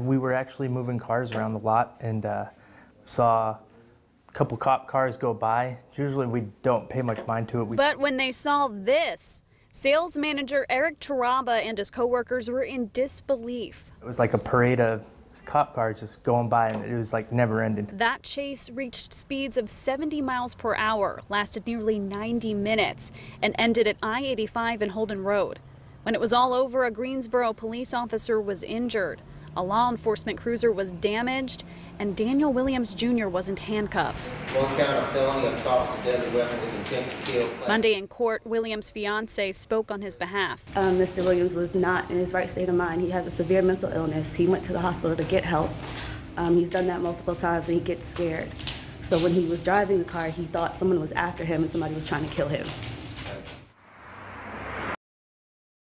We were actually moving cars around the lot and uh, saw a couple cop cars go by. Usually we don't pay much mind to it. We But when they saw this, sales manager Eric Taraba and his coworkers were in disbelief. It was like a parade of cop cars just going by, and it was like never ending. That chase reached speeds of 70 miles per hour, lasted nearly 90 minutes, and ended at I 85 and Holden Road. When it was all over, a Greensboro police officer was injured. A law enforcement cruiser was damaged, and Daniel Williams Jr. was in handcuffs. One count of felony assault with deadly weapon with intent to kill. Monday in court, Williams' fiance spoke on his behalf. Um, Mr. Williams was not in his right state of mind. He has a severe mental illness. He went to the hospital to get help. Um, he's done that multiple times and he gets scared. So when he was driving the car, he thought someone was after him and somebody was trying to kill him.